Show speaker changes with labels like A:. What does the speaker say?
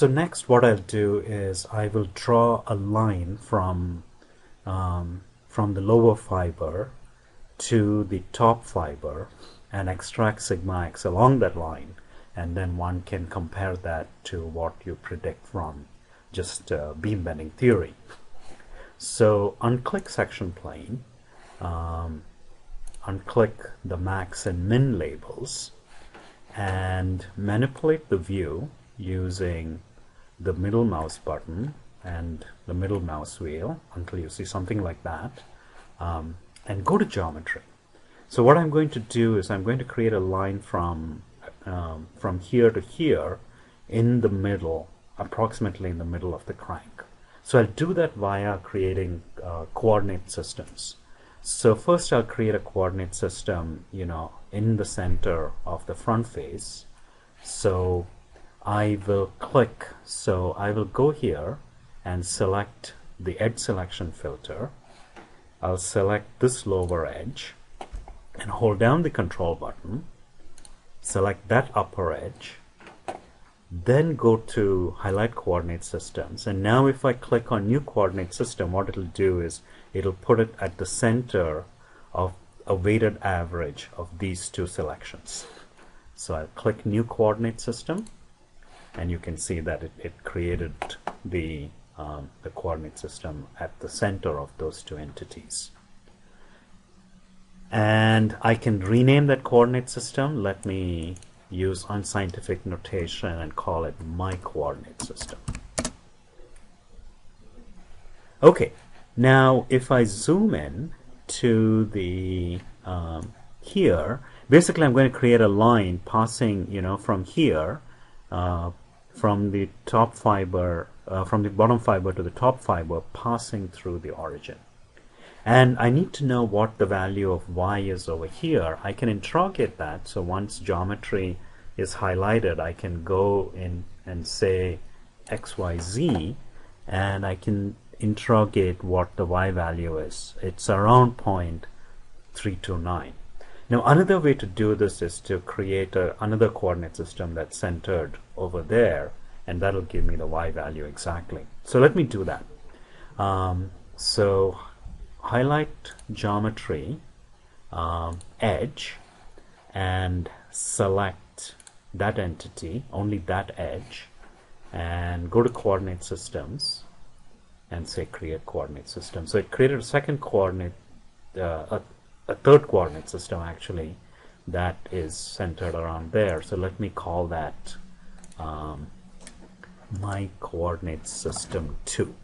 A: So next what I'll do is I will draw a line from um, from the lower fiber to the top fiber and extract sigma x along that line and then one can compare that to what you predict from just uh, beam bending theory. So unclick section plane, um, unclick the max and min labels and manipulate the view using the middle mouse button and the middle mouse wheel until you see something like that um, and go to geometry. So what I'm going to do is I'm going to create a line from um, from here to here in the middle approximately in the middle of the crank. So I'll do that via creating uh, coordinate systems. So first I'll create a coordinate system you know in the center of the front face. So I will click. So I will go here and select the edge selection filter. I'll select this lower edge and hold down the control button select that upper edge then go to highlight coordinate systems. And now if I click on new coordinate system what it'll do is it'll put it at the center of a weighted average of these two selections. So I'll click new coordinate system and you can see that it, it created the, um, the coordinate system at the center of those two entities. And I can rename that coordinate system. Let me use unscientific notation and call it my coordinate system. Okay, now if I zoom in to the um, here, basically I'm going to create a line passing, you know, from here uh, from the top fiber, uh, from the bottom fiber to the top fiber passing through the origin. And I need to know what the value of y is over here. I can interrogate that. So once geometry is highlighted, I can go in and say xyz and I can interrogate what the y value is. It's around 0.329. Now another way to do this is to create a, another coordinate system that's centered over there and that'll give me the y value exactly. So let me do that. Um, so highlight geometry um, edge and select that entity, only that edge and go to coordinate systems and say create coordinate system. So it created a second coordinate, uh, a, a third coordinate system actually that is centered around there. So let me call that um, my coordinate system 2.